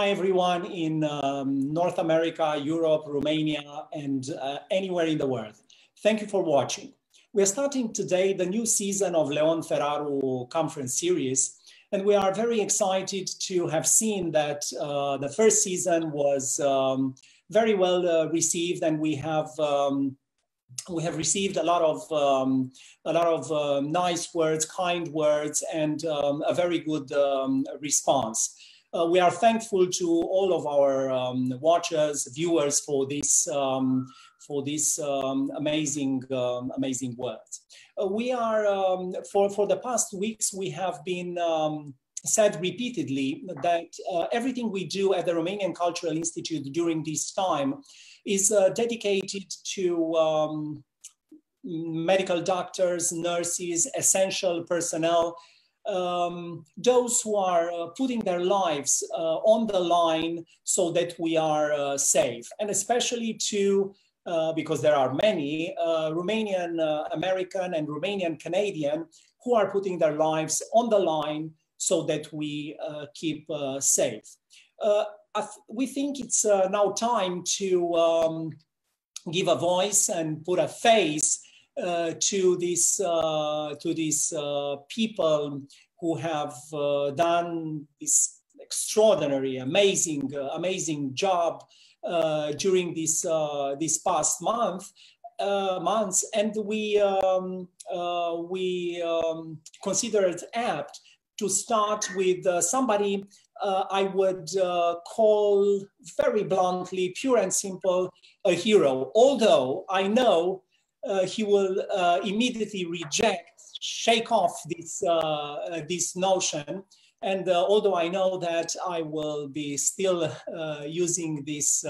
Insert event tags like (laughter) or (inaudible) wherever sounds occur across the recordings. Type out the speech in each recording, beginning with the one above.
Hi, everyone in um, North America, Europe, Romania, and uh, anywhere in the world. Thank you for watching. We're starting today the new season of Leon Feraru conference series, and we are very excited to have seen that uh, the first season was um, very well uh, received, and we have um, we have received a lot of um, a lot of uh, nice words, kind words, and um, a very good um, response. Uh, we are thankful to all of our um, watchers, viewers for this um, for this um, amazing um, amazing words. Uh, we are um, for for the past weeks we have been um, said repeatedly that uh, everything we do at the Romanian Cultural Institute during this time is uh, dedicated to medical doctors, nurses, essential personnel um, those who are uh, putting their lives uh, on the line so that we are uh, safe, and especially to uh, because there are many uh, Romanian uh, American and Romanian Canadian who are putting their lives on the line so that we keep safe. we think it's now time to um, give a voice and put a face uh, to these uh, to these uh, people who have done this extraordinary, amazing, amazing job during this this past month. months, and we um, we um, consider it apt to start with uh, somebody uh, I would uh, call very bluntly, pure and simple, a hero. Although I know uh, he will uh, immediately reject, shake off this, uh, this notion. And although I know that I will be still using this,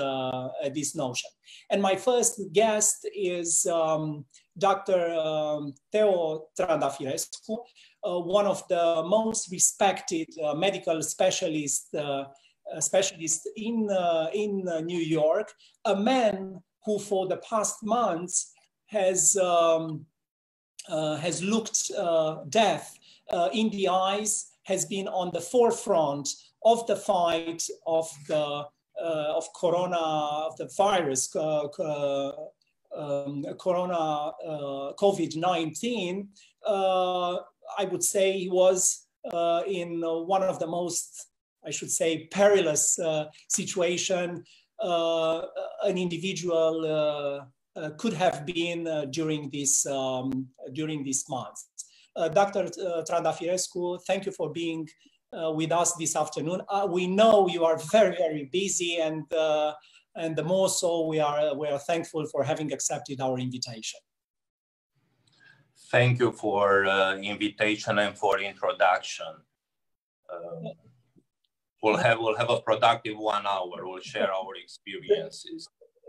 this notion. And my first guest is um, Dr. Um, Theo Trandafirescu, uh, one of the most respected uh, medical specialists uh, specialist in, in New York, a man who for the past months has um, uh, has looked uh, death uh, in the eyes, has been on the forefront of the fight of the uh, of corona of the virus uh, um, corona COVID nineteen. I would say he was in one of the most I should say perilous situation. an individual uh, could have been uh, during this um, during this month. Uh, Dr. Trandafirescu, thank you for being with us this afternoon. we know you are very very busy, and and the more so we are we are thankful for having accepted our invitation. Thank you for uh, invitation and for introduction. Uh, we'll have we'll have a productive one hour. We'll share our experiences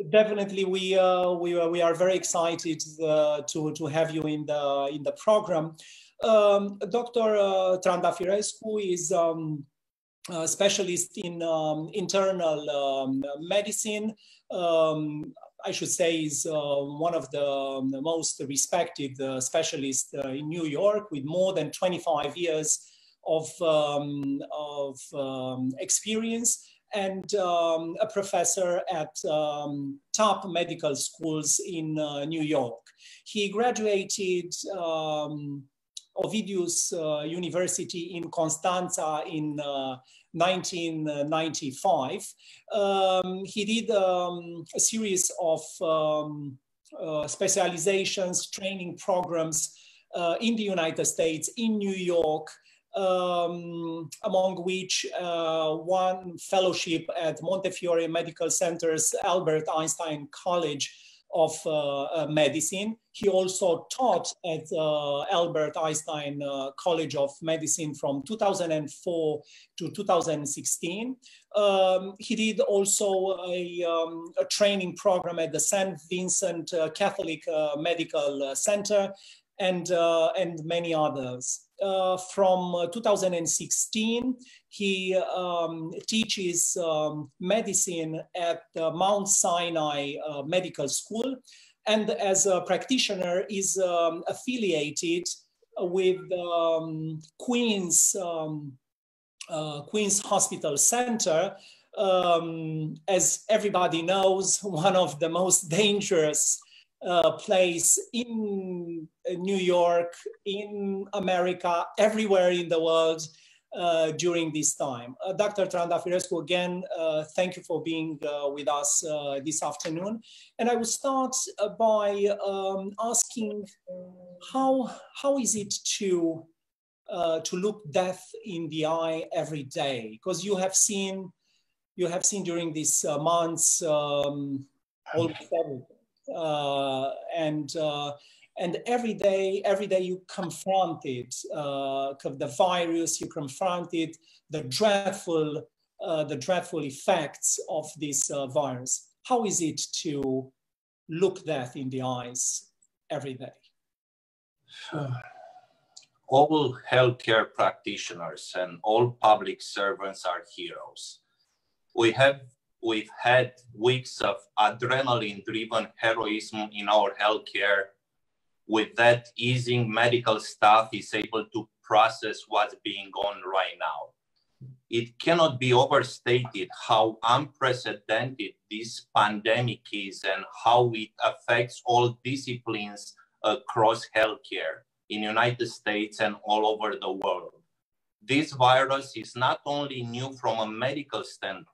definitely we uh, we uh, we are very excited uh, to to have you in the in the program. Um, Dr. Uh, Trandafirescu is um, a specialist in um, internal um, medicine. Um, I should say is uh, one of the, um, the most respected uh, specialists in New York with more than 25 years of, of experience and um, a professor at um, top medical schools in uh, New York. He graduated um, Ovidius uh, University in Constanța in uh, 1995. Um, he did um, a series of um, uh, specializations, training programs uh, in the United States, in New York, um, among which uh, one fellowship at Montefiore Medical Center's Albert Einstein College of uh, uh, Medicine. He also taught at uh, Albert Einstein uh, College of Medicine from 2004 to 2016. Um, he did also a, um, a, training program at the St. Vincent uh, Catholic Medical Center and, and many others. Uh, from uh, 2016. He um, teaches um, medicine at Mount Sinai uh, Medical School, and as a practitioner is um, affiliated with um, Queen's um, Queen's Hospital Center, um, as everybody knows, (laughs) one of the most dangerous uh, place in New York, in America, everywhere in the world uh, during this time. Uh, Dr. Trandafirescu, again, uh, thank you for being uh, with us uh, this afternoon. And I will start by um, asking how, how is it to, to look death in the eye every day? Because you have seen you have seen during these uh, months um, almost everything. Uh, and uh, and every day, every day you confronted uh, the virus, you confronted the dreadful, the dreadful effects of this virus. How is it to look death in the eyes every day? (sighs) All healthcare practitioners and all public servants are heroes we have we've had weeks of adrenaline driven heroism in our healthcare. With that easing medical staff is able to process what's being on right now. It cannot be overstated how unprecedented this pandemic is and how it affects all disciplines across healthcare in united states and all over the world. This virus is not only new from a medical standpoint,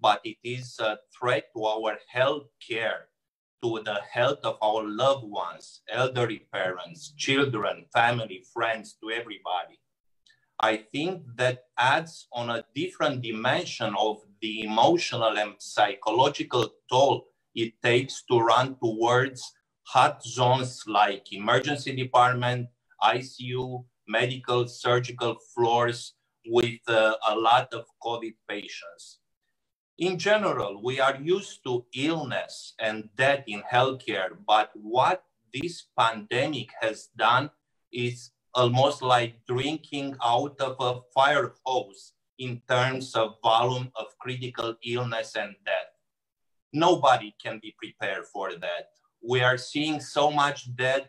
but it is a threat to our health care, to the health of our loved ones, elderly parents, children, family, friends, to everybody. I think that adds on a different dimension of the emotional and psychological toll it takes to run towards hot zones like emergency department, ICU, medical surgical floors with uh, a lot of COVID patients. In general, we are used to illness and death in healthcare, but what this pandemic has done is almost like drinking out of a fire hose in terms of volume of critical illness and death. Nobody can be prepared for that. We are seeing so much death,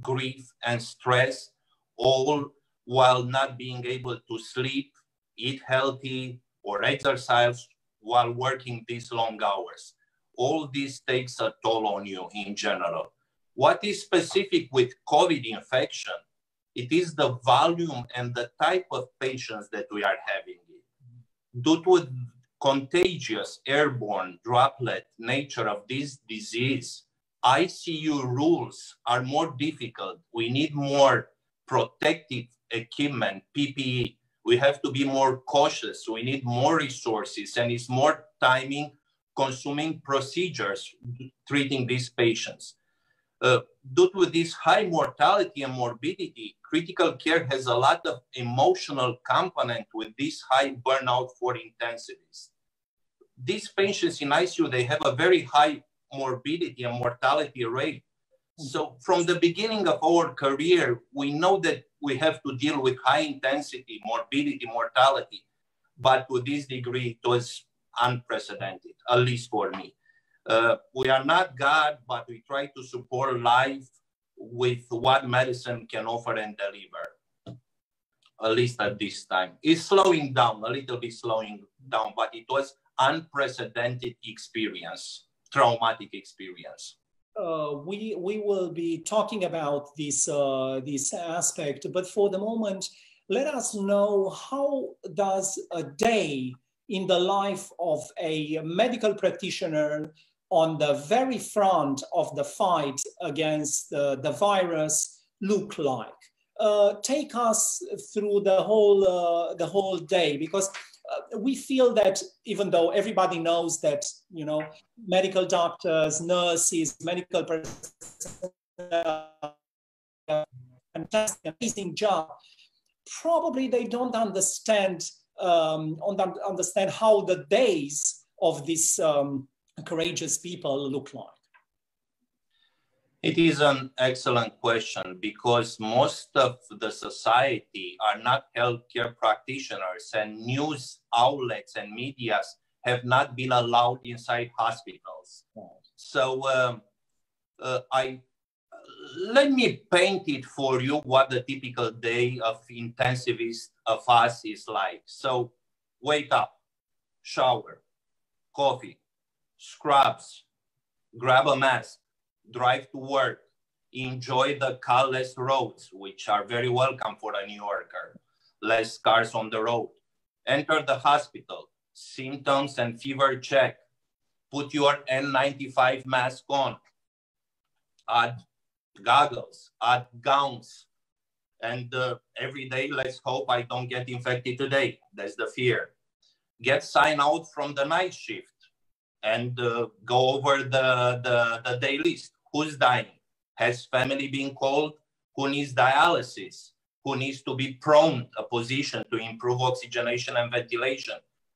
grief, and stress all while not being able to sleep, eat healthy, or exercise while working these long hours. All this takes a toll on you in general. What is specific with COVID infection? It is the volume and the type of patients that we are having. Due to contagious airborne droplet nature of this disease, ICU rules are more difficult. We need more protective equipment, PPE. We have to be more cautious. We need more resources, and it's more timing consuming procedures treating these patients. Uh, due to this high mortality and morbidity, critical care has a lot of emotional component with this high burnout for intensivists. These patients in ICU, they have a very high morbidity and mortality rate. So from the beginning of our career, we know that we have to deal with high intensity morbidity, mortality. But to this degree, it was unprecedented, at least for me. Uh, we are not God, but we try to support life with what medicine can offer and deliver, at least at this time. It's slowing down, a little bit slowing down, but it was unprecedented experience, traumatic experience uh, we we will be talking about this uh, this aspect, but for the moment, let us know how does a day in the life of a medical practitioner on the very front of the fight against the, the virus look like? Uh, take us through the whole uh, the whole day because uh, we feel that even though everybody knows that you know medical doctors, nurses, medical personnel, fantastic, amazing job, probably they don't understand um, understand how the days of these um, courageous people look like. It is an excellent question because most of the society are not healthcare practitioners and news outlets and medias have not been allowed inside hospitals. So um, uh, I let me paint it for you what the typical day of intensivist of us is like. So wake up, shower, coffee, scrubs, grab a mask, drive to work, enjoy the carless roads, which are very welcome for a New Yorker, less cars on the road. Enter the hospital, symptoms and fever check, put your N95 mask on, add goggles, add gowns, and uh, every day, let's hope I don't get infected today. That's the fear. Get signed out from the night shift and uh, go over the, the, the day list. Who's dying? Has family been called? Who needs dialysis? Who needs to be prone a position to improve oxygenation and ventilation?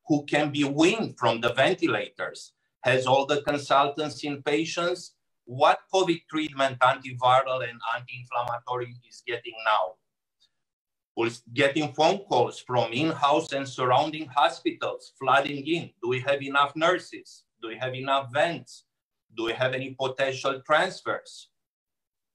Who can be weaned from the ventilators? Has all the consultants in patients? What COVID treatment, antiviral and anti-inflammatory is getting now? We're getting phone calls from in-house and surrounding hospitals flooding in. Do we have enough nurses? Do we have enough vents? Do we have any potential transfers?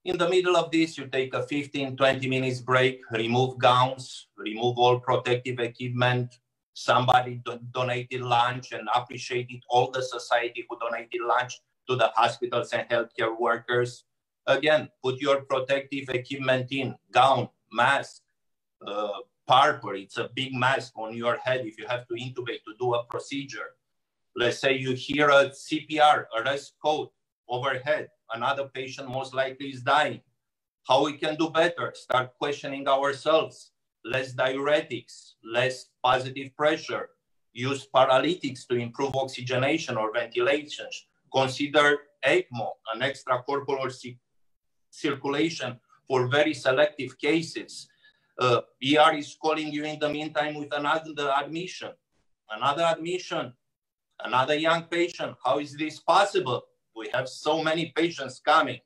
In the middle of this, you take a 15, 20 minutes break, remove gowns, remove all protective equipment. Somebody do donated lunch and appreciated all the society who donated lunch to the hospitals and healthcare workers. Again, put your protective equipment in, gown, mask, uh, PAPR, it's a big mask on your head if you have to intubate to do a procedure. Let's say you hear a CPR, a rest code overhead, another patient most likely is dying. How we can do better? Start questioning ourselves. Less diuretics, less positive pressure. Use paralytics to improve oxygenation or ventilation. Consider ECMO, an extracorporeal circulation for very selective cases uh, ER is calling you in the meantime with another admission, another admission, another young patient. How is this possible? We have so many patients coming.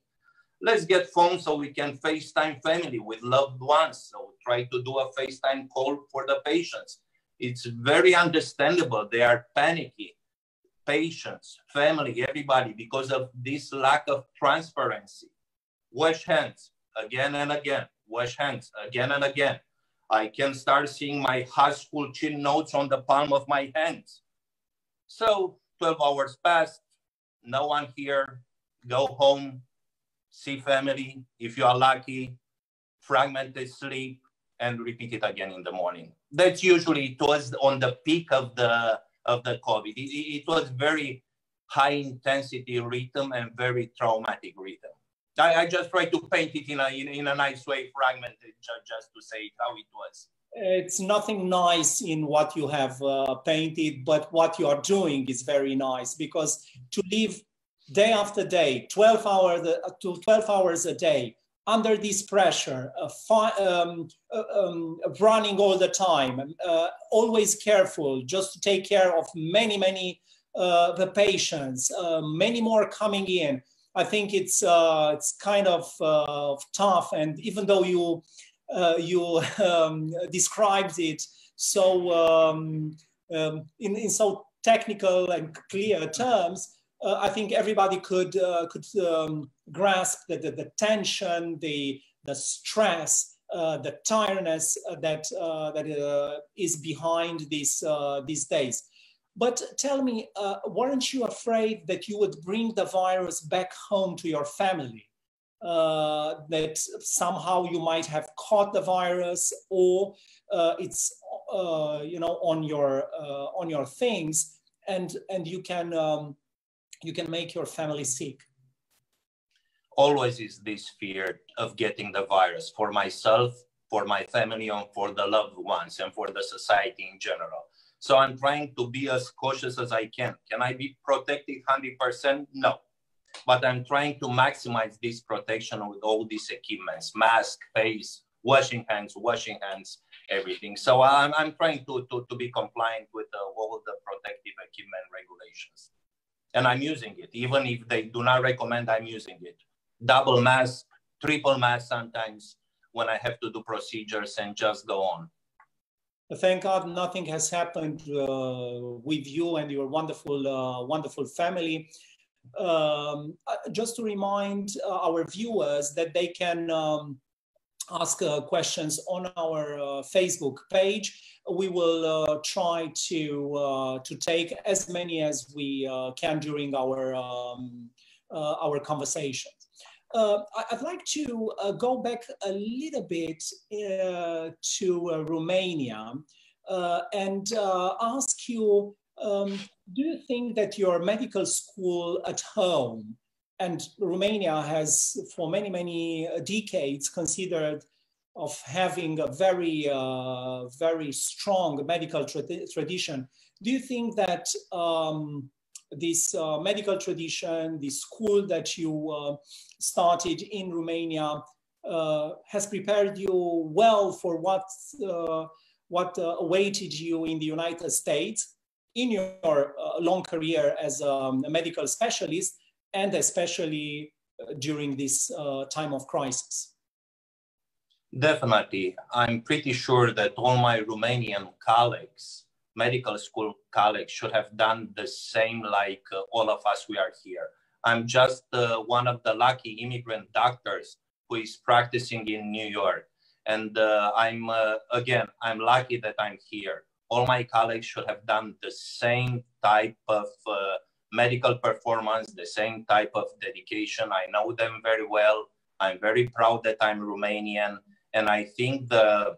Let's get phones so we can FaceTime family with loved ones. So try to do a FaceTime call for the patients. It's very understandable. They are panicky. Patients, family, everybody, because of this lack of transparency. Wash hands again and again wash hands again and again. I can start seeing my high school chin notes on the palm of my hands. So 12 hours passed, no one here, go home, see family, if you are lucky, fragmented sleep, and repeat it again in the morning. That's usually, it was on the peak of the, of the COVID. It, it was very high intensity rhythm and very traumatic rhythm. I, I just try to paint it in a, in, in a nice way, fragmented, just, just to say how it was. It's nothing nice in what you have uh, painted, but what you are doing is very nice because to live day after day, 12 hours uh, to 12 hours a day under this pressure, uh, fi- um, uh, um, running all the time, uh, always careful, just to take care of many, many uh, the patients, many more coming in I think it's it's kind of tough. And even though you you um, described it so um, um, in, in so technical and clear terms, uh, I think everybody could uh, could um, grasp the, the, the, tension, the the stress, uh, the tiredness that that is behind these these days. But tell me, uh, weren't you afraid that you would bring the virus back home to your family? Uh, that somehow you might have caught the virus, or uh, it's uh, you know on your uh, on your things, and and you can um, you can make your family sick. Always is this fear of getting the virus for myself, for my family, and for the loved ones, and for the society in general so I'm trying to be as cautious as I can. Can I be protected 100%? No. But I'm trying to maximize this protection with all these equipments, mask, face, washing hands, washing hands, everything. So I'm, I'm trying to, to, to be compliant with uh, all the protective equipment regulations. And I'm using it. Even if they do not recommend, I'm using it. Double mask, triple mask sometimes when I have to do procedures and just go on. Thank God nothing has happened uh, with you and your wonderful, uh, wonderful family. Um, uh, just to remind uh, our viewers that they can um, ask uh, questions on our uh, Facebook page. We will uh, try to uh, to take as many as we can during our um, our conversation. I'd like to go back a little bit to Romania and ask you, um, do you think that your medical school at home and Romania has for many, many decades considered of having a very, uh, very strong medical tra tradition. Do you think that um, this uh, medical tradition, this school that you uh, started in Romania, uh, has prepared you well for what, uh, what uh, awaited you in the United States in your long career as um, a medical specialist? and especially uh, during this uh, time of crisis? Definitely. I'm pretty sure that all my Romanian colleagues, medical school colleagues, should have done the same like uh, all of us we are here. I'm just uh, one of the lucky immigrant doctors who is practicing in New York. And uh, I'm, uh, again, I'm lucky that I'm here. All my colleagues should have done the same type of medical performance, the same type of dedication. I know them very well. I'm very proud that I'm Romanian. And I think the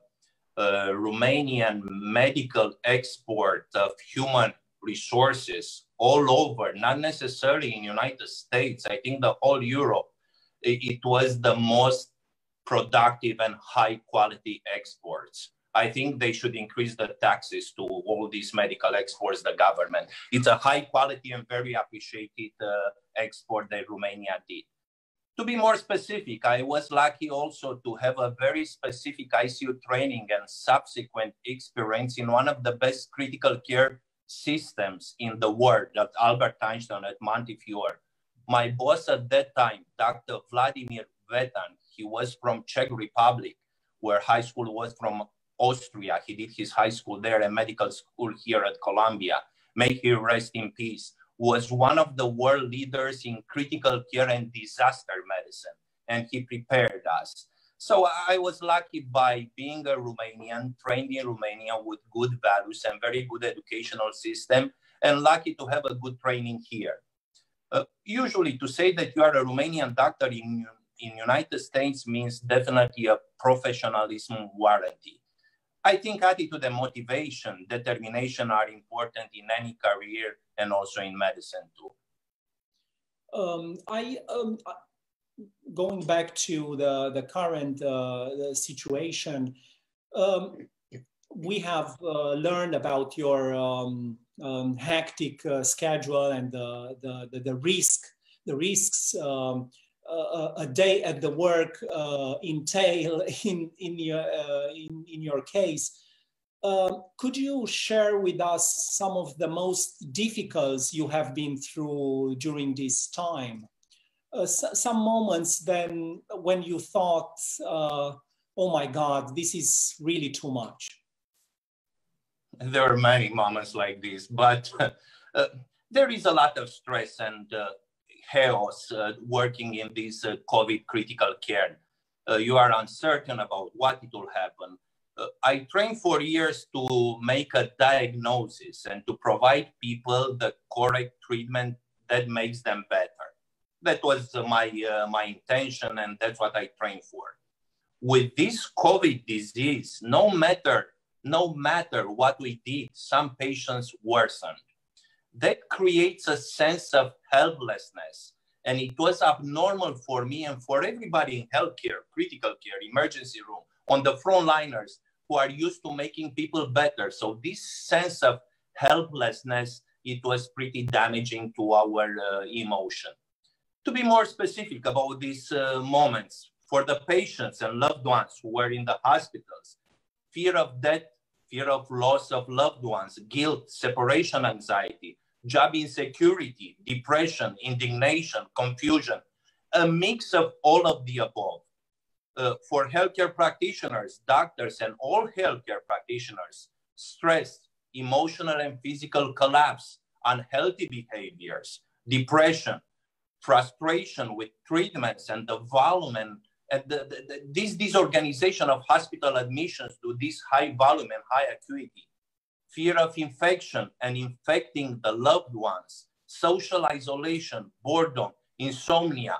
uh, Romanian medical export of human resources all over, not necessarily in United States, I think the whole Europe, it, it was the most productive and high quality exports. I think they should increase the taxes to all these medical exports, the government. It's a high quality and very appreciated uh, export that Romania did. To be more specific, I was lucky also to have a very specific ICU training and subsequent experience in one of the best critical care systems in the world at Albert Einstein at Montefiore. My boss at that time, Dr. Vladimir Kvetan, he was from Czech Republic, where high school was from Austria. He did his high school there and medical school here at Columbia. May he rest in peace. Was one of the world leaders in critical care and disaster medicine, and he prepared us. So I was lucky by being a Romanian, trained in Romania with good values and very good educational system, and lucky to have a good training here. Uh, usually, to say that you are a Romanian doctor in in United States means definitely a professionalism warranty. I think attitude and motivation, determination are important in any career and also in medicine too. Um, I um, going back to the the current uh, the situation. Um, we have uh, learned about your um, um, hectic uh, schedule and the, the, the, the, risk, the risks um, a day at the work uh, entail (laughs) in, in, your, uh, in, in your case. Uh, could you share with us some of the most difficult you have been through during this time? Uh, some moments then when you thought, uh, oh my God, this is really too much. (laughs) There are many moments like this, but (laughs) uh, there is a lot of stress and chaos uh, working in this uh, COVID critical care. Uh, you are uncertain about what it will happen. I trained for years to make a diagnosis and to provide people the correct treatment that makes them better. That was my, my intention, and that's what I trained for. With this COVID disease, no matter no matter what we did, some patients worsened that creates a sense of helplessness. And it was abnormal for me and for everybody in healthcare, critical care, emergency room, on the frontliners who are used to making people better. So this sense of helplessness, it was pretty damaging to our uh, emotion. To be more specific about these uh, moments, for the patients and loved ones who were in the hospitals, fear of death, fear of loss of loved ones, guilt, separation anxiety, job insecurity, depression, indignation, confusion, a mix of all of the above. Uh, for healthcare practitioners, doctors, and all healthcare practitioners, stress, emotional and physical collapse, unhealthy behaviors, depression, frustration with treatments and the volume and, and the, the, the, this disorganization of hospital admissions to this high volume and high acuity, fear of infection and infecting the loved ones, social isolation, boredom, insomnia.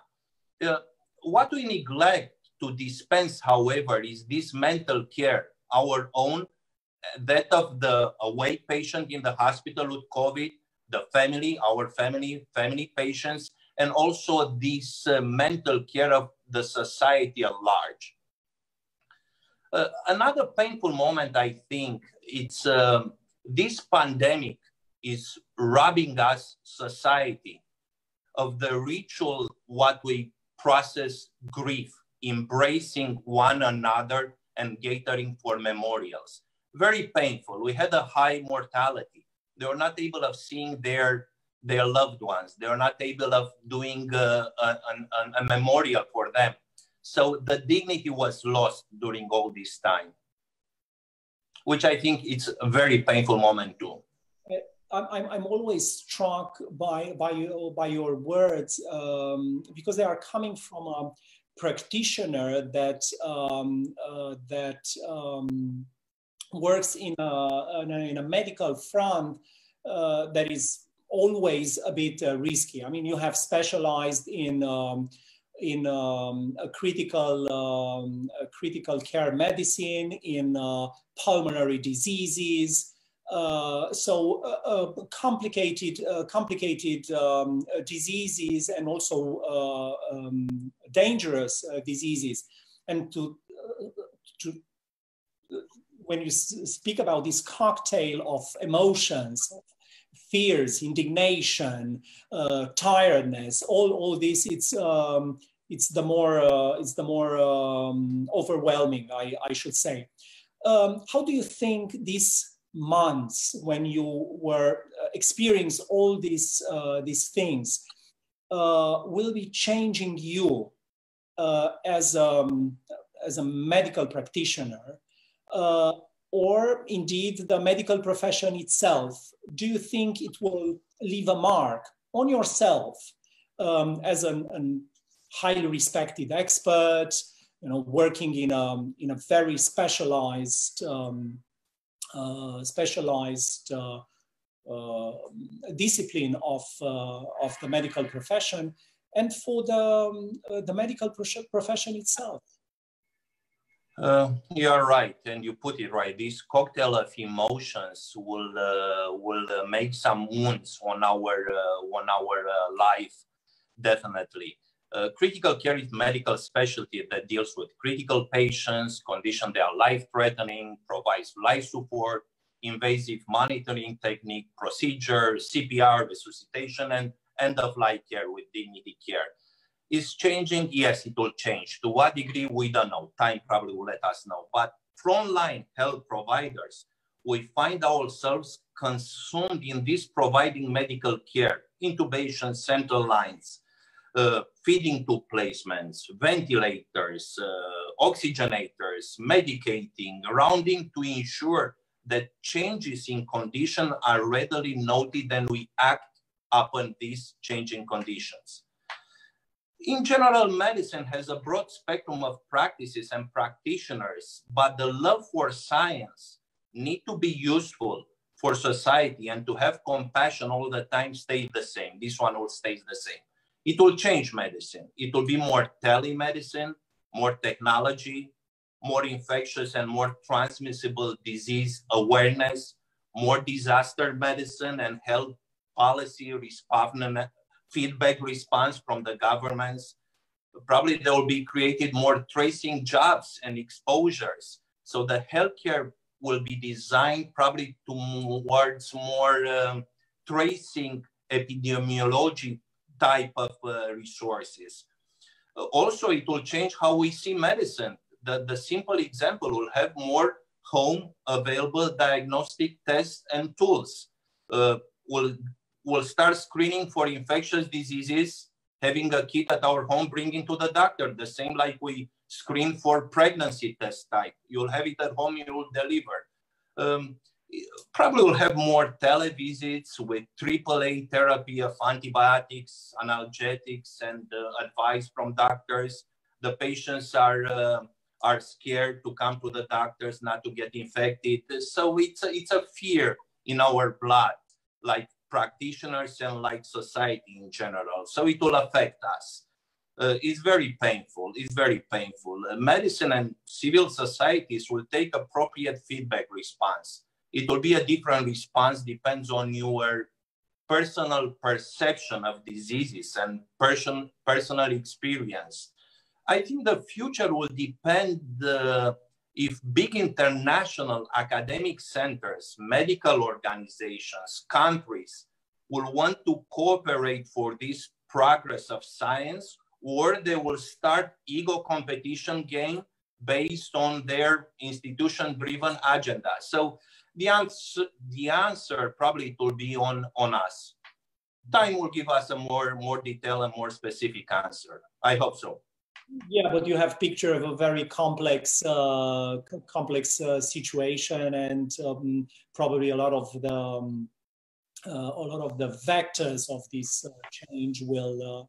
Uh, what we neglect to dispense, however, is this mental care, our own, that of the awake patient in the hospital with COVID, the family, our family, family patients, and also this uh, mental care of the society at large. Uh, another painful moment, I think, it's um, this pandemic is robbing us, society, of the ritual what we process grief, embracing one another and gathering for memorials. Very painful. We had a high mortality. They were not able of seeing their their loved ones. They are not able of doing uh, a, a, a, memorial for them. So the dignity was lost during all this time, which I think it's a very painful moment too. I'm, I'm always struck by, by, your, by your words um, because they are coming from a practitioner that, um, uh, that um, works in a, in a, medical front uh, that is always a bit uh, risky. I mean, you have specialized in um, in um, critical um, critical care medicine, in uh, pulmonary diseases. Uh, so uh, uh, complicated complicated um, diseases and also um, dangerous diseases. And to to when you speak about this cocktail of emotions, fears, indignation, uh, tiredness, all, all this, it's, um, it's the more, uh, it's the more um, overwhelming, I, I should say. Um, how do you think these months when you were uh, experiencing all these, uh, these things uh, will be changing you uh, as, um, as a medical practitioner or indeed the medical profession itself? Do you think it will leave a mark on yourself um, as an, an, highly respected expert, you know, working in a, in a very specialized, um, uh, specialized uh, uh, discipline of, uh, of the medical profession and for the, um, uh, the medical profession itself? Uh, you are right, and you put it right. This cocktail of emotions will uh, will uh, make some wounds on our uh, on our uh, life, definitely. Uh, critical care is medical specialty that deals with critical patients, condition that are life-threatening, provides life support, invasive monitoring technique, procedure, CPR, resuscitation, and end-of-life care with dignity care is changing? Yes, it will change. To what degree, we don't know. Time probably will let us know. But frontline health providers, we find ourselves consumed in this providing medical care, intubation, central lines, uh, feeding tube placements, ventilators, uh, oxygenators, medicating, rounding to ensure that changes in condition are readily noted and we act upon these changing conditions in general, medicine has a broad spectrum of practices and practitioners, but the love for science need to be useful for society and to have compassion all the time stay the same. This one will stay the same. It will change medicine. It will be more telemedicine, more technology, more infectious and more transmissible disease awareness, more disaster medicine and health policy feedback response from the governments. Probably there will be created more tracing jobs and exposures. So the healthcare will be designed probably towards more um, tracing epidemiology type of uh, resources. Also, it will change how we see medicine. The, the simple example will have more home available diagnostic tests and tools. Uh, will we'll start screening for infectious diseases, having a kit at our home, bringing to the doctor, the same like we screen for pregnancy test type. You'll have it at home, you will deliver. Um, probably will have more televisits with AAA therapy of antibiotics, analgesics, and uh, advice from doctors. The patients are uh, are scared to come to the doctors, not to get infected. So it's a, it's a fear in our blood, like practitioners and like society in general. So it will affect us. Uh, it's very painful. It's very painful. Uh, medicine and civil societies will take appropriate feedback response. It will be a different response, depends on your personal perception of diseases and person, personal experience. I think the future will depend uh, if big international academic centers, medical organizations, countries will want to cooperate for this progress of science, or they will start ego competition game based on their institution-driven agenda. So the answer, the answer probably will be on, on us. Time will give us a more, more detailed and more specific answer. I hope so. Yeah, but you have picture of a very complex, uh, complex uh, situation, and um, probably a lot of the um, uh, a lot of the vectors of this uh, change will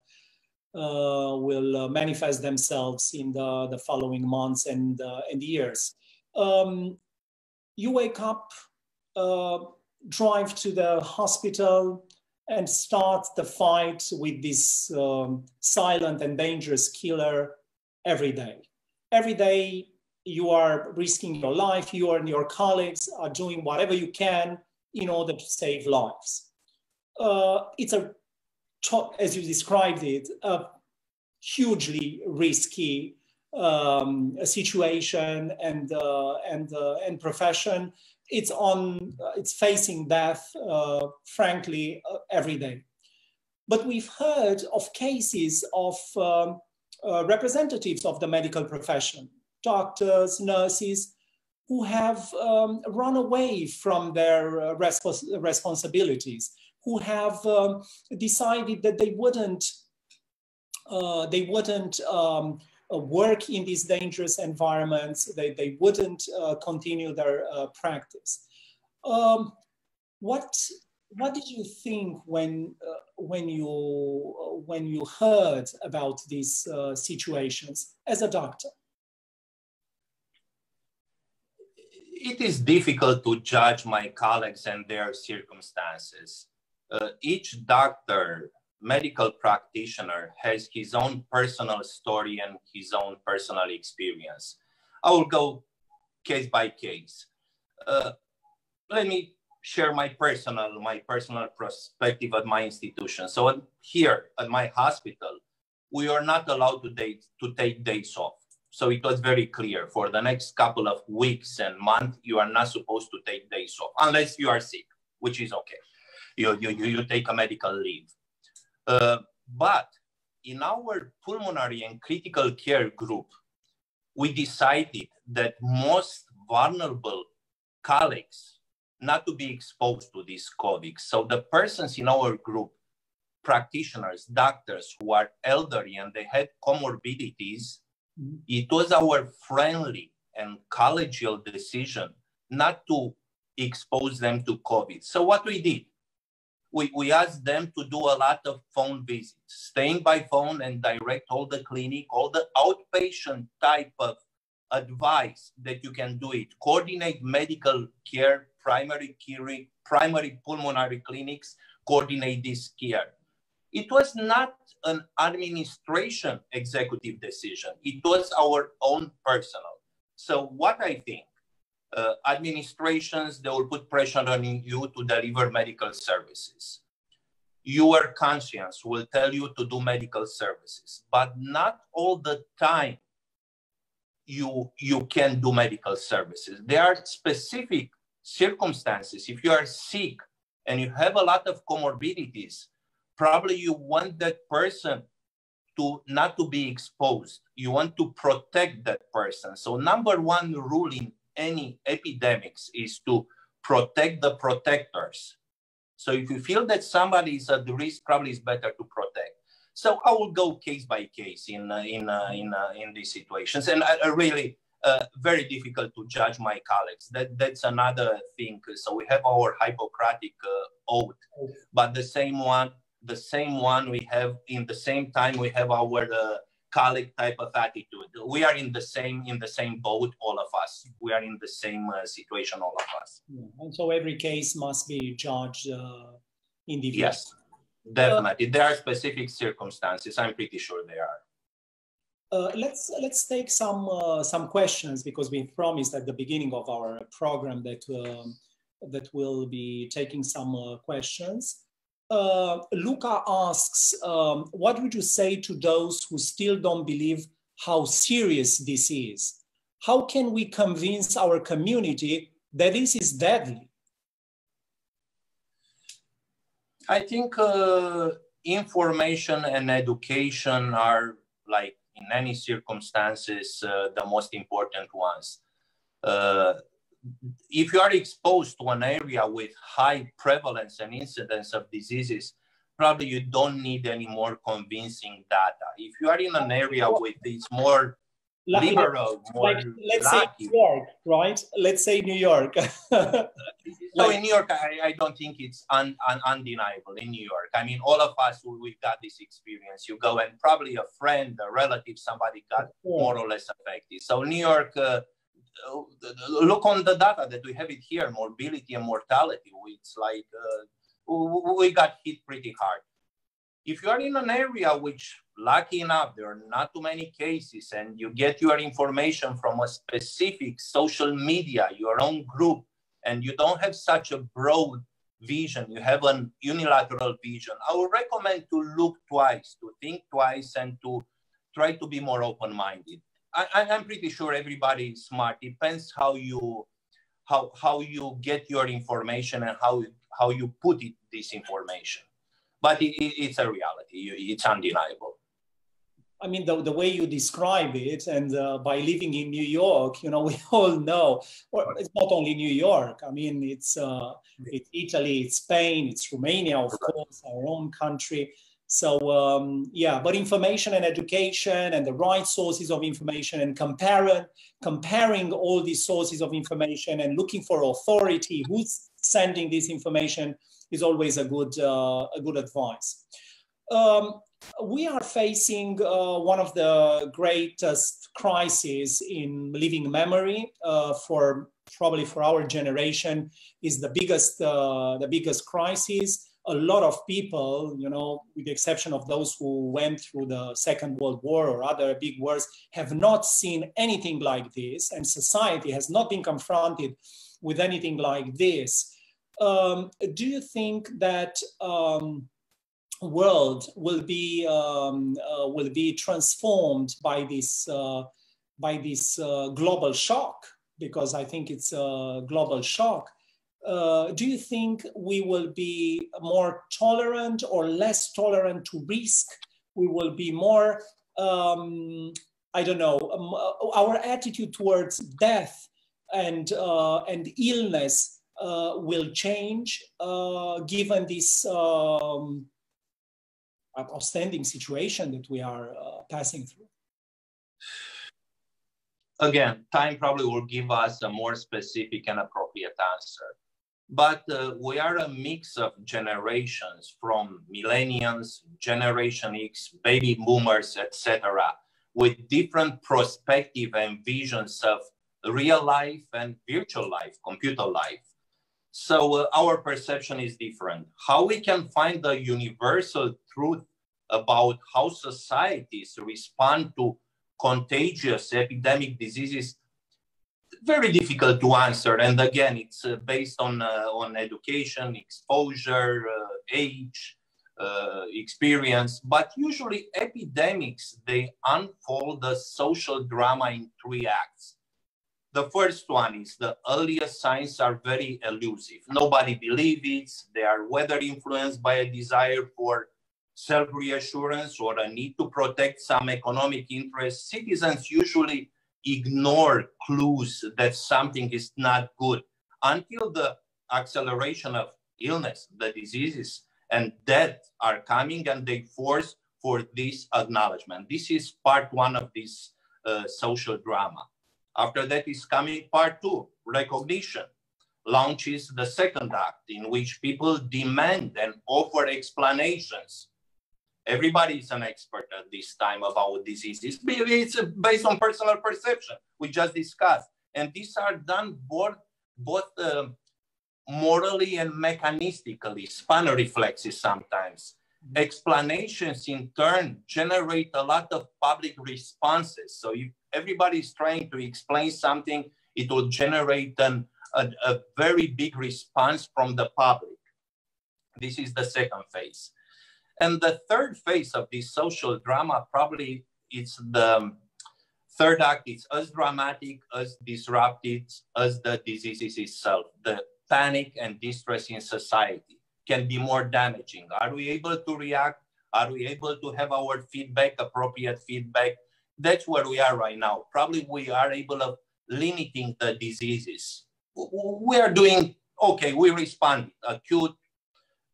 uh, uh, will manifest themselves in the the following months and and years. Um, you wake up, drive to the hospital, and start the fight with this um, silent and dangerous killer every day. Every day, you are risking your life, you and your colleagues are doing whatever you can in order to save lives. Uh, it's a, as you described it, a hugely risky um, situation and, uh, and, uh, and profession it's on, uh, it's facing death, uh, frankly, uh, every day. But we've heard of cases of um, representatives of the medical profession, doctors, nurses, who have um, run away from their uh, respons responsibilities, who have um, decided that they wouldn't, uh, they wouldn't um, work in these dangerous environments. They, they wouldn't uh, continue their uh, practice. Um, what, what did you think when, when, you, when you heard about these situations as a doctor? it is difficult to judge my colleagues and their circumstances. Uh, each doctor medical practitioner has his own personal story and his own personal experience. I will go case by case. Uh, let me share my personal my personal perspective at my institution. So here at my hospital, we are not allowed to take to take days off. So it was very clear for the next couple of weeks and months, you are not supposed to take days off unless you are sick, which is okay. You, you, you take a medical leave. Uh, but in our pulmonary and critical care group, we decided that most vulnerable colleagues not to be exposed to this COVID. So the persons in our group, practitioners, doctors who are elderly and they had comorbidities, it was our friendly and collegial decision not to expose them to COVID. So what we did, we, we asked them to do a lot of phone visits, staying by phone and direct all the clinic, all the outpatient type of advice that you can do it. Coordinate medical care, primary care, primary pulmonary clinics, coordinate this care. It was not an administration executive decision. It was our own personal. So what I think, uh, administrations, they will put pressure on you to deliver medical services. Your conscience will tell you to do medical services, but not all the time you, you can do medical services. There are specific circumstances. If you are sick and you have a lot of comorbidities, probably you want that person to not to be exposed. You want to protect that person. So number one rule in any epidemics is to protect the protectors. So if you feel that somebody is at risk, probably it's better to protect. So I will go case by case in uh, in uh, in uh, in these situations, and I, really uh, very difficult to judge my colleagues. That that's another thing. So we have our Hippocratic uh, oath, but the same one, the same one we have in the same time we have our uh, colleague type of attitude. We are in the same in the same boat, all of us. We are in the same uh, situation, all of us. Yeah. And so every case must be judged uh, individually. Yes, definitely. there are specific circumstances. I'm pretty sure there are. Uh, let's let's take some uh, some questions because we promised at the beginning of our program that um, that we'll be taking some uh, questions. Uh, Luca asks, um, what would you say to those who still don't believe how serious this is? How can we convince our community that this is deadly? I think uh, information and education are like in any circumstances uh, the most important ones. If you are exposed to an area with high prevalence and incidence of diseases, probably you don't need any more convincing data. If you are in an area with it's more liberal, more like, let's lucky, say New York, right? Let's say New York. (laughs) so in New York, I, I don't think it's un, un, undeniable in New York. I mean, all of us, we've got this experience. You go and probably a friend, a relative, somebody got more or less affected. So New York, uh, look on the data that we have it here, morbidity and mortality. It's like uh, we got hit pretty hard. If you are in an area which, lucky enough, there are not too many cases, and you get your information from a specific social media, your own group, and you don't have such a broad vision, you have an unilateral vision, I would recommend to look twice, to think twice, and to try to be more open minded. I, am pretty sure everybody is smart. Depends how you how how you get your information and how how you put it this information. But it, it, it's a reality. It's undeniable. I mean, the, the way you describe it, and uh, by living in New York, you know, (laughs) we all know, or it's not only New York. I mean, it's uh, it's Italy, it's Spain, it's Romania, of course, our own country. So um, yeah, but information and education and the right sources of information and comparing comparing all these sources of information and looking for authority who's sending this information is always a good uh, a good advice. Um, we are facing uh, one of the greatest crises in living memory uh, for probably for our generation is the biggest uh, the biggest crisis a lot of people, you know, with the exception of those who went through the Second World War or other big wars, have not seen anything like this, and society has not been confronted with anything like this. Um, do you think that um, world will be um, uh, will be transformed by this uh, by this uh, global shock? Because I think it's a global shock uh, do you think we will be more tolerant or less tolerant to risk? We will be more, um, I don't know, um, uh, our attitude towards death and, uh, and illness uh, will change uh, given this um, outstanding situation that we are passing through? Again, time probably will give us a more specific and appropriate answer but uh, we are a mix of generations from millennials, Generation X, baby boomers, etc., with different perspective and visions of real life and virtual life, computer life. So uh, our perception is different. How we can find the universal truth about how societies respond to contagious epidemic diseases very difficult to answer. And again, it's uh, based on, uh, on education, exposure, uh, age, uh, experience. But usually epidemics, they unfold the social drama in three acts. The first one is the earliest signs are very elusive. Nobody believes it. They are whether influenced by a desire for self-reassurance or a need to protect some economic interests. Citizens usually ignore clues that something is not good until the acceleration of illness, the diseases, and death are coming and they force for this acknowledgement. This is part one of this uh, social drama. After that is coming part two, recognition. Launches the second act in which people demand and offer explanations. Everybody is an expert at this time about diseases. It's based on personal perception. We just discussed, and these are done both both uh, morally and mechanistically. Spinal reflexes sometimes. Mm-hmm. Explanations in turn generate a lot of public responses. So if everybody is trying to explain something, it will generate an, a, a very big response from the public. This is the second phase. And the third phase of this social drama probably is the um, third act It's as dramatic, as disrupted as the disease itself. The panic and distress in society can be more damaging. Are we able to react? Are we able to have our feedback, appropriate feedback? That's where we are right now. Probably we are able of limiting the diseases. We are doing okay. We respond acute,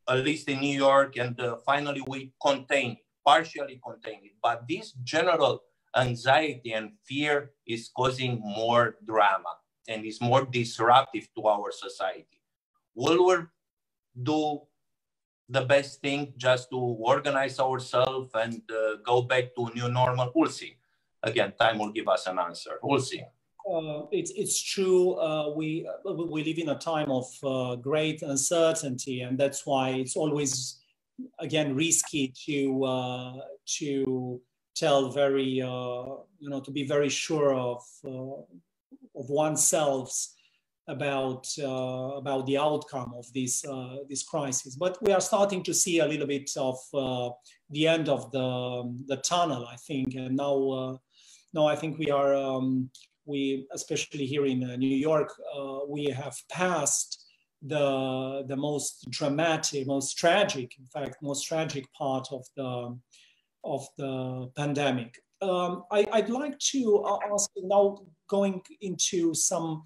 at least in New York, and uh, finally we contain partially contain it. But this general anxiety and fear is causing more drama and is more disruptive to our society. Will we do the best thing just to organize ourselves and uh, go back to new normal? We'll see. Again, time will give us an answer. We'll see. Uh, it's it's true. Uh, we uh, we live in a time of uh, great uncertainty, and that's why it's always again risky to uh, to tell very uh, you know to be very sure of of oneself about about the outcome of this this crisis. But we are starting to see a little bit of the end of the the tunnel, I think. And now now I think we are um, we especially here in New York we have passed the the most dramatic, most tragic, in fact, most tragic part of the of the pandemic. Um, I, would like to ask now going into some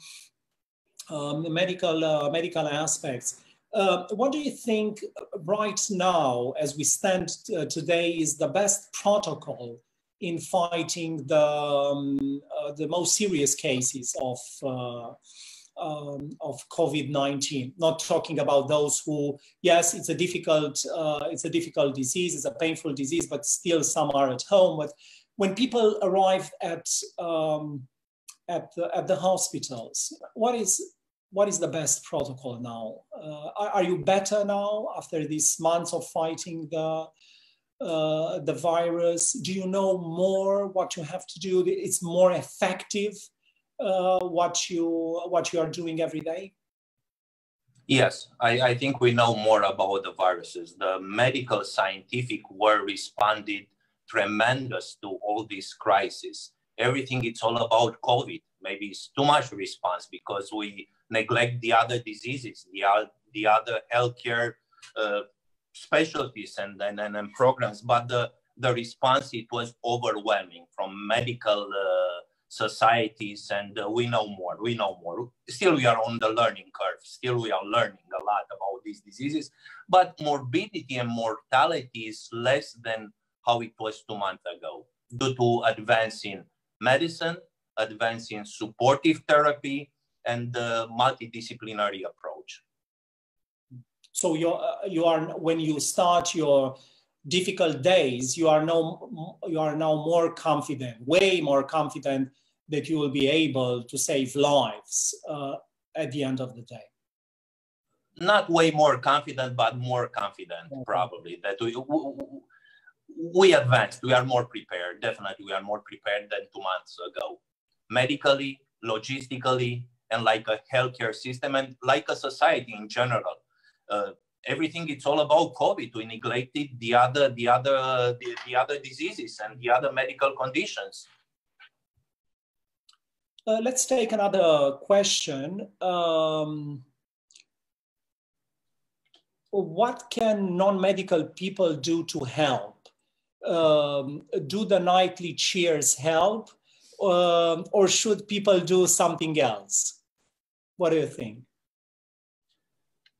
um, medical uh, medical aspects. Uh, what do you think right now, as we stand uh, today, is the best protocol in fighting the um, uh, the most serious cases of uh, um, of COVID-19. Not talking about those who, yes, it's a difficult uh, it's a difficult disease, it's a painful disease, but still some are at home. But when people arrive at um, at the, at the hospitals. What is what is the best protocol now? Uh, are, are, you better now after these months of fighting the uh, the virus? Do you know more what you have to do? It's more effective uh, what you what you are doing every day. Yes, I, I think we know more about the viruses. The medical scientific world responded tremendous to all these crises everything it's all about COVID. Maybe it's too much response because we neglect the other diseases, the, the other healthcare uh, specialties and, and, and, programs. But the, the response, it was overwhelming from medical uh, societies and uh, we know more, we know more. Still we are on the learning curve. Still we are learning a lot about these diseases, but morbidity and mortality is less than how it was two months ago due to advancing medicine, advancing supportive therapy, and the multidisciplinary approach. So you uh, you are when you start your difficult days, you are now you are now more confident, way more confident that you will be able to save lives uh, at the end of the day. Not way more confident, but more confident, okay. probably that we, we advanced. We are more prepared. Definitely, we are more prepared than two months ago, medically, logistically, and like a healthcare system and like a society in general. Uh, everything it's all about COVID. We neglected the other, the other, the, the other diseases and the other medical conditions. Uh, let's take another question. Um, what can non-medical people do to help? um, do the nightly cheers help um, or should people do something else? What do you think?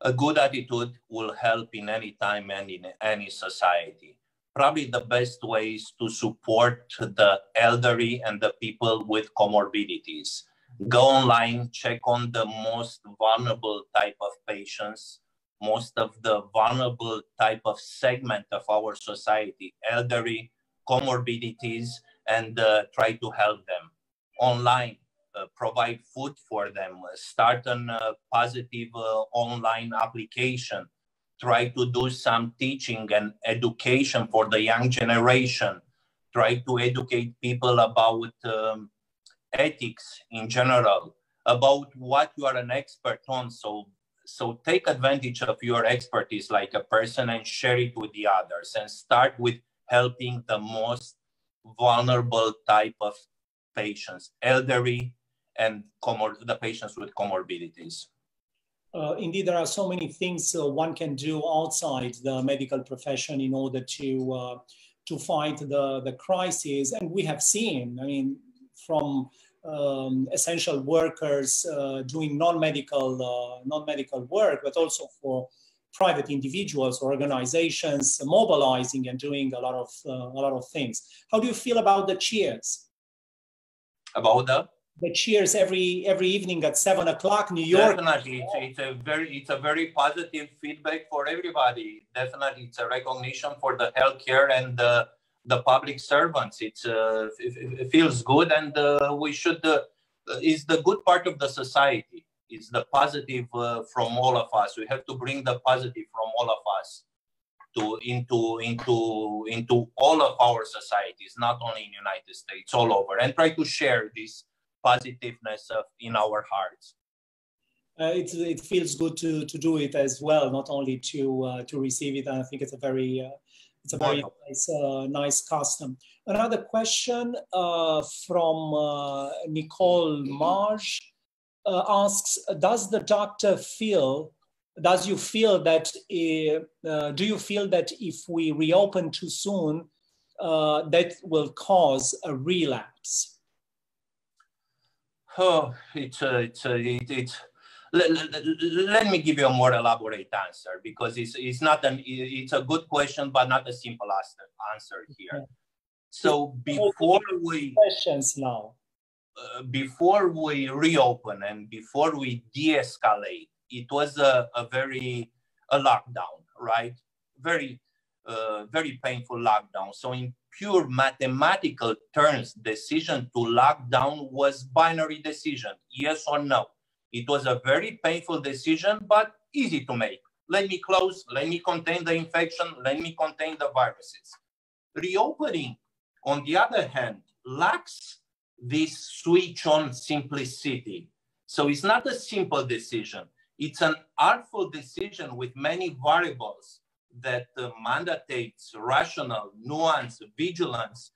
A good attitude will help in any time and in any society. Probably the best way is to support the elderly and the people with comorbidities. Go online, check on the most vulnerable type of patients, most of the vulnerable type of segment of our society, elderly, comorbidities, and uh, try to help them online, provide food for them, start a positive uh, online application, try to do some teaching and education for the young generation, try to educate people about um, ethics in general, about what you are an expert on. So, so take advantage of your expertise like a person and share it with the others and start with helping the most vulnerable type of patients, elderly and comor- the patients with comorbidities. Uh, indeed, there are so many things uh, one can do outside the medical profession in order to uh, to fight the the crisis. And we have seen, I mean, from um, essential workers uh, doing non-medical uh, non-medical work, but also for private individuals or organizations mobilizing and doing a lot of uh, a lot of things. How do you feel about the cheers? About the the cheers every every evening at seven o'clock, New York. Definitely, it's, it's, a very it's a very positive feedback for everybody. Definitely, it's a recognition for the healthcare and the the public servants. It's uh, it, it feels good, and uh, we should. Uh, is the good part of the society. It's the positive uh, from all of us. We have to bring the positive from all of us to into into into all of our societies, not only in United States, all over, and try to share this positiveness of in our hearts. Uh, it, it feels good to, to do it as well, not only to uh, to receive it. And I think it's a very uh, it's a very nice, uh, nice custom. Another question uh, from uh, Nicole Marge asks: Does the doctor feel? Does you feel that? do you feel that if we reopen too soon, that will cause a relapse? Oh, it's a, it's a, it, it's. Let, let, let, me give you a more elaborate answer because it's, it's not an it's a good question but not a simple answer answer here. So before we questions now, uh, before we reopen and before we de-escalate, it was a, a very a lockdown, right? Very uh, very painful lockdown. So in pure mathematical terms, decision to lock down was binary decision, yes or no. It was a very painful decision, but easy to make. Let me close, let me contain the infection, let me contain the viruses. Reopening, on the other hand, lacks this switch on simplicity. So it's not a simple decision. It's an artful decision with many variables that mandates rational, nuance, vigilance,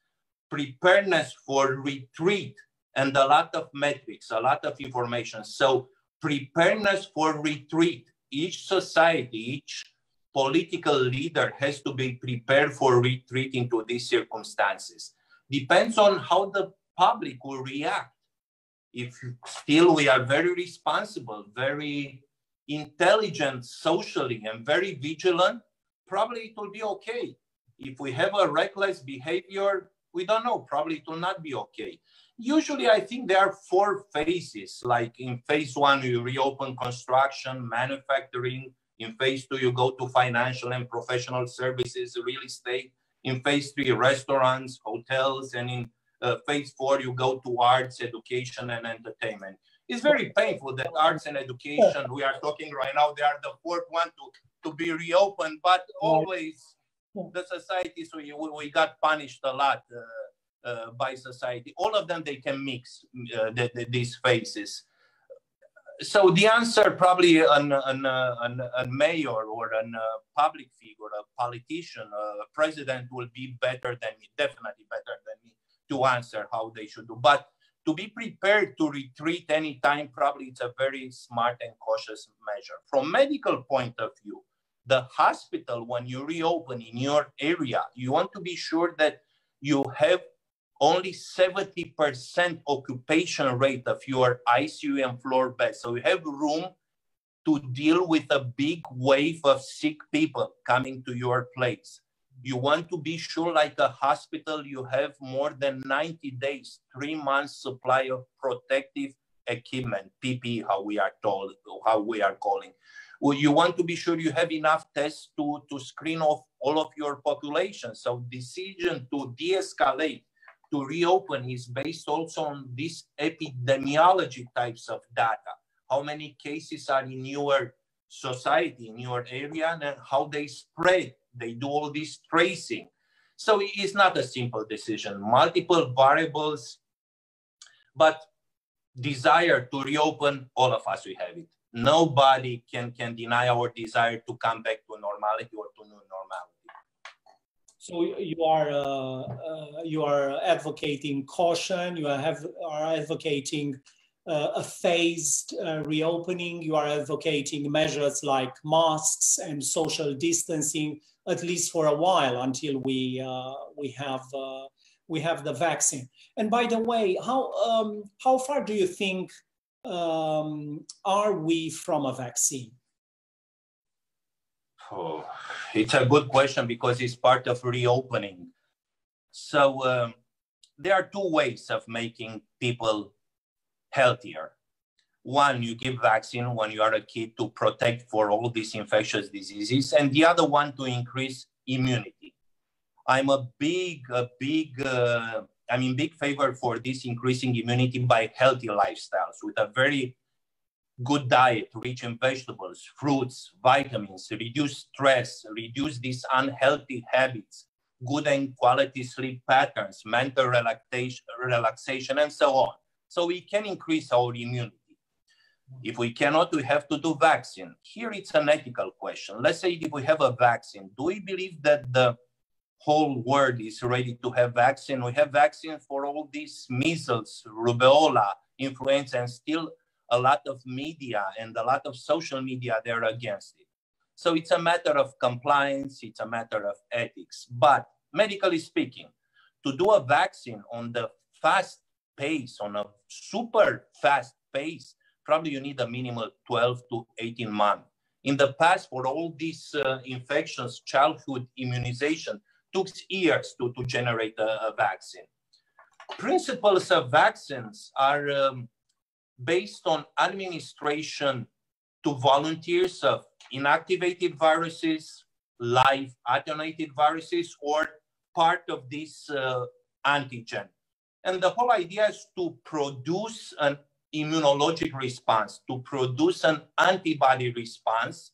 preparedness for retreat, and a lot of metrics, a lot of information. So preparedness for retreat, each society, each political leader has to be prepared for retreat into these circumstances. Depends on how the public will react. If still we are very responsible, very intelligent socially, and very vigilant, probably it will be okay. If we have a reckless behavior, we don't know, probably it will not be okay. Usually, I think there are four phases. Like in phase one, you reopen construction, manufacturing. In phase two, you go to financial and professional services, real estate. In phase three, restaurants, hotels. And in uh, phase four, you go to arts, education, and entertainment. It's very painful that arts and education, we are talking right now, they are the fourth one to to be reopened, but always the societies we, we got punished a lot uh, uh, by society. All of them they can mix uh, the, the, these phases. So the answer probably an, an, an, a mayor or a public figure, a politician, a president will be better than me, definitely better than me to answer how they should do. But to be prepared to retreat anytime, probably it's a very smart and cautious measure. From medical point of view, the hospital, when you reopen in your area, you want to be sure that you have only 70% occupation rate of your ICU and floor beds. So you have room to deal with a big wave of sick people coming to your place. You want to be sure, like a hospital, you have more than 90 days, three months supply of protective equipment, PP, how we are told, how we are calling. You want to be sure you have enough tests to, to screen off all of your population. So decision to de-escalate, to reopen is based also on these epidemiology types of data. How many cases are in your society, in your area, and how they spread. They do all this tracing. So it's not a simple decision. Multiple variables, but desire to reopen, all of us, we have it. Nobody can, can deny our desire to come back to normality or to new normality. So you are uh, uh, you are advocating caution. You have are advocating uh, a phased uh, reopening. You are advocating measures like masks and social distancing, at least for a while until we uh, we have uh, we have the vaccine. And by the way, how um, how far do you think um, are we from a vaccine? Oh, it's a good question because it's part of reopening. So um, there are two ways of making people healthier. One, you give vaccine when you are a kid to protect for all these infectious diseases, and the other one to increase immunity. I'm a big, a big, uh, I'm in big favor for this increasing immunity by healthy lifestyles with a very good diet, rich in vegetables, fruits, vitamins, reduce stress, reduce these unhealthy habits, good and quality sleep patterns, mental relaxation, relaxation, and so on so we can increase our immunity. If we cannot, we have to do vaccine. Here it's an ethical question. Let's say if we have a vaccine, do we believe that the whole world is ready to have vaccine? We have vaccine for all these measles, rubella, influenza, and still a lot of media and a lot of social media, they're against it. So it's a matter of compliance, it's a matter of ethics. But medically speaking, to do a vaccine on the fast pace, on a super fast pace, probably you need a minimum 12 to 18 months. In the past, for all these uh, infections, childhood immunization took years to, to generate a, a vaccine. Principles of vaccines are um, based on administration to volunteers of inactivated viruses, live attenuated viruses, or part of this uh, antigen. And the whole idea is to produce an immunologic response, to produce an antibody response.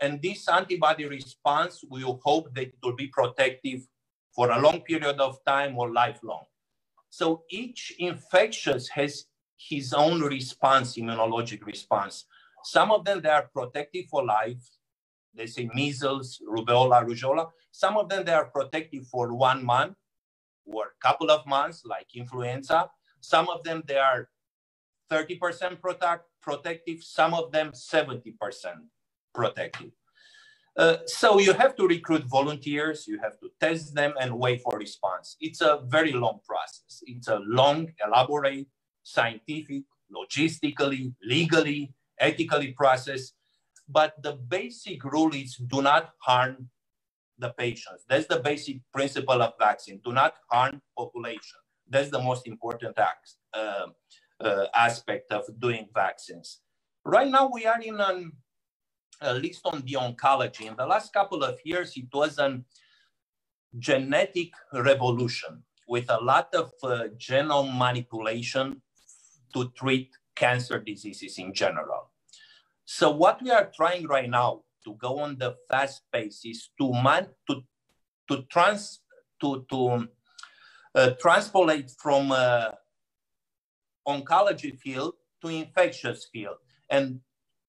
And this antibody response, we hope that it will be protective for a long period of time or lifelong. So each infectious has his own response, immunologic response. Some of them, they are protective for life. They say measles, rubella, rubeola. Some of them, they are protective for one month or a couple of months, like influenza. Some of them, they are 30% protect, protective, some of them 70% protective. Uh, so you have to recruit volunteers, you have to test them and wait for response. It's a very long process. It's a long, elaborate, scientific, logistically, legally, ethically process. But the basic rule is do not harm the patients. That's the basic principle of vaccine. Do not harm population. That's the most important act, uh, uh, aspect of doing vaccines. Right now, we are in an, a least on the oncology. In the last couple of years, it was a genetic revolution with a lot of uh, genome manipulation to treat cancer diseases in general. So what we are trying right now to go on the fast pace is to man to to trans to to uh, transpolate from uh, oncology field to infectious field and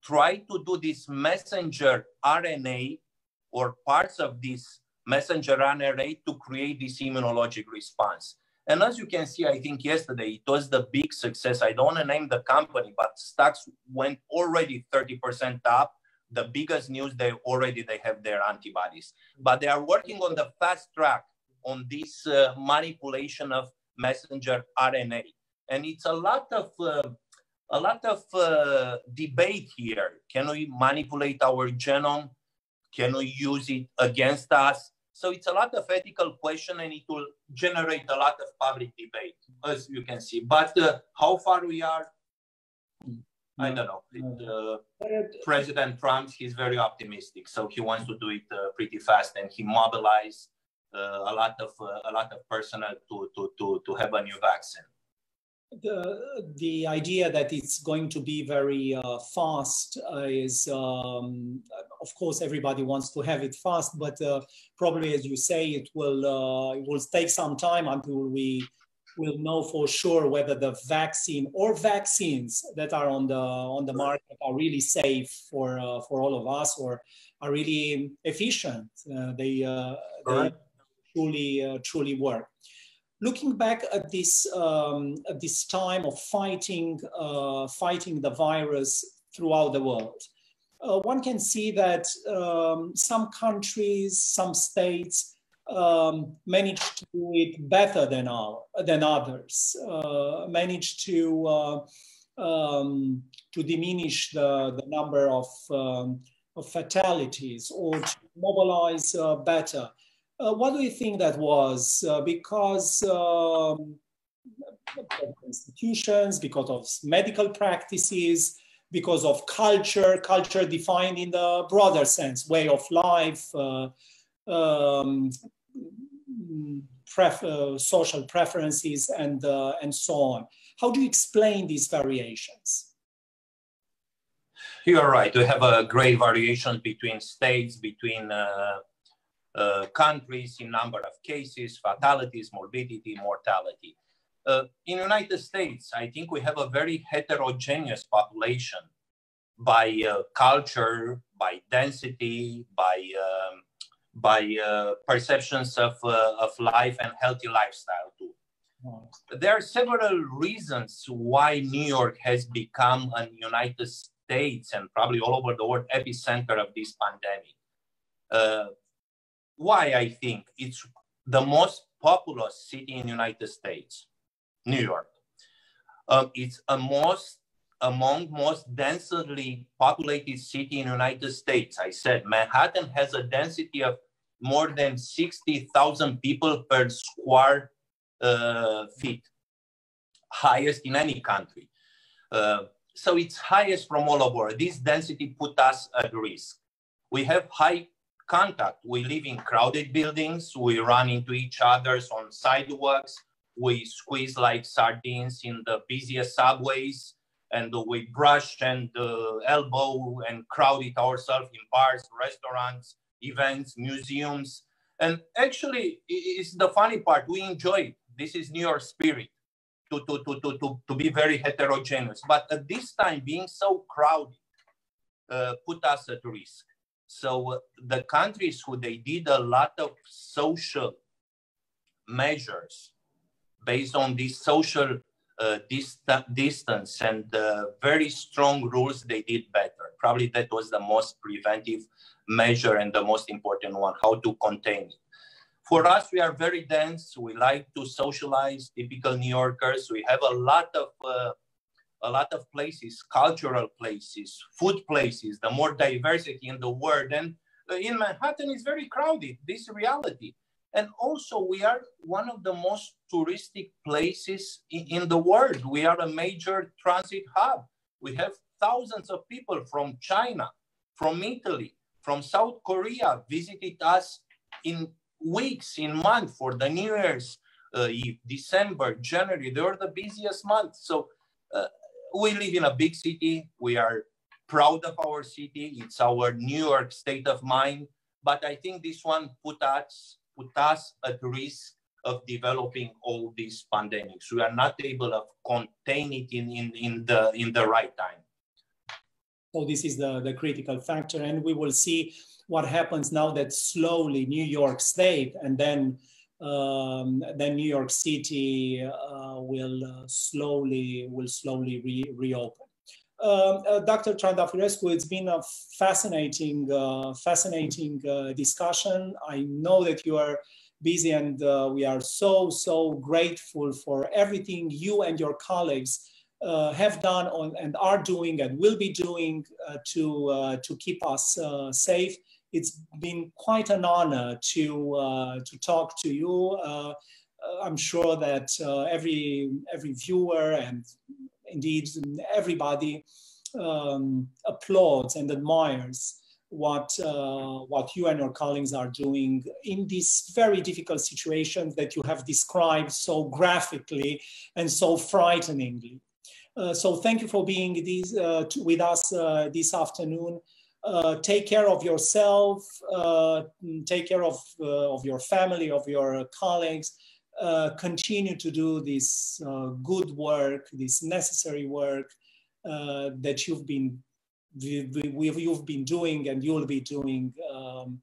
try to do this messenger RNA or parts of this messenger RNA to create this immunologic response. And as you can see, I think yesterday it was the big success. I don't want to name the company, but stocks went already 30% up the biggest news they already they have their antibodies but they are working on the fast track on this uh, manipulation of messenger rna and it's a lot of uh, a lot of uh, debate here. Can we manipulate our genome? Can we use it against us? So it's a lot of ethical question and it will generate a lot of public debate as you can see. But uh, how far we are? I don't know. It, uh, President Trump, he's very optimistic, so he wants to do it uh, pretty fast, and he mobilized uh, a lot of uh, a lot of personnel to to to to have a new vaccine. The the idea that it's going to be very uh, fast is, um, of course, everybody wants to have it fast, but probably, as you say, it will it will take some time until we will know for sure whether the vaccine or vaccines that are on the on the market are really safe for uh, for all of us or are really efficient. Uh, they, uh, they truly uh, truly work. Looking back at this um, at this time of fighting uh, fighting the virus throughout the world, uh, one can see that um, some countries, some states um, managed to do it better than, our, than others, uh, managed to, uh, um, to diminish the, the number of, um, of fatalities or to mobilize uh, better. Uh, what do you think that was? Uh, because um, institutions, because of medical practices, because of culture, culture defined in the broader sense, way of life, uh, um, pref uh, social preferences and, uh, and so on. How do you explain these variations? You are right. We have a great variation between states, between uh, countries in number of cases, fatalities, morbidity, mortality. Uh, in United States, I think we have a very heterogeneous population by uh, culture, by density, by um, by uh, perceptions of, uh, of life and healthy lifestyle too. There are several reasons why New York has become a United States and probably all over the world epicenter of this pandemic. Uh, why I think it's the most populous city in the United States, New York. Um, it's a most among most densely populated city in the United States. I said Manhattan has a density of more than 60,000 people per square uh, feet, highest in any country. Uh, so it's highest from all over. This density put us at risk. We have high contact. We live in crowded buildings. We run into each other on sidewalks. We squeeze like sardines in the busiest subways and we brush and uh, elbow and crowd it ourselves in bars, restaurants, events, museums. And actually, it's the funny part. We enjoy it. This is New York spirit to, to, to, to, to, to be very heterogeneous. But at this time, being so crowded uh, put us at risk. So uh, the countries who they did a lot of social measures based on this social uh, distance and very strong rules, they did better. Probably that was the most preventive measure and the most important one, how to contain it. For us, we are very dense. We like to socialize, typical New Yorkers. We have a lot of uh, a lot of places, cultural places, food places, the more diversity in the world. And uh, in Manhattan, it's very crowded, this reality. And also, we are one of the most touristic places in, the world. We are a major transit hub. We have thousands of people from China, from Italy, from South Korea visited us in weeks, in months for the New Year's uh, Eve, December, January. They were the busiest months. So uh, we live in a big city. We are proud of our city. It's our New York state of mind. But I think this one put us put us at risk of developing all these pandemics. We are not able to contain it in, in, in, the, in the right time. So this is the, the critical factor. And we will see what happens now that slowly New York State and then um, then New York City uh, will uh, slowly will slowly re reopen. Um, uh, Dr. Trandafirescu, it's been a fascinating, uh, fascinating uh, discussion. I know that you are busy and uh, we are so, so grateful for everything you and your colleagues uh, have done on, and are doing and will be doing uh, to, to keep us safe. It's been quite an honor to, to talk to you. I'm sure that every, every viewer and indeed everybody um, applauds and admires what uh, what you and your colleagues are doing in these very difficult situations that you have described so graphically and so frighteningly. Uh, so thank you for being these, uh, with us uh, this afternoon. Uh, take care of yourself, uh, take care of, of your family, of your colleagues. continue to do this good work, this necessary work that you've been you've been doing and you'll be doing um,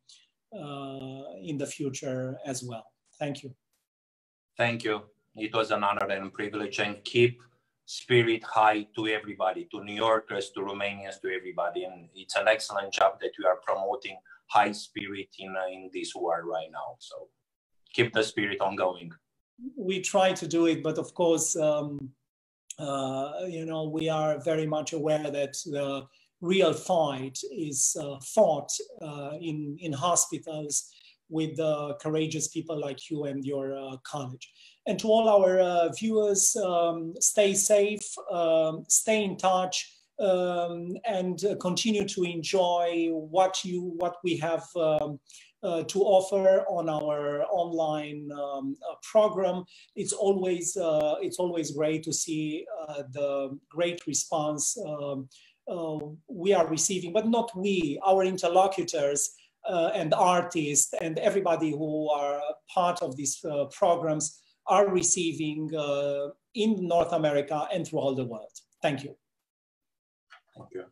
uh, in the future as well. Thank you. Thank you. It was an honor and privilege and keep spirit high to everybody, to New Yorkers, to Romanians, to everybody. And it's an excellent job that you are promoting high spirit in, uh, in this war right now. So keep the spirit ongoing. We try to do it, but of course, um, uh, you know, we are very much aware that the real fight is uh, fought uh, in, in hospitals with uh, courageous people like you and your uh, college. And to all our uh, viewers, um, stay safe, um, stay in touch, um, and uh, continue to enjoy what you what we have um, uh, to offer on our online um, uh, program. It's always uh, it's always great to see the great response um, uh, we are receiving, but not we, our interlocutors uh, and artists and everybody who are part of these uh, programs are receiving uh, in North America and throughout the world. Thank you. Thank you.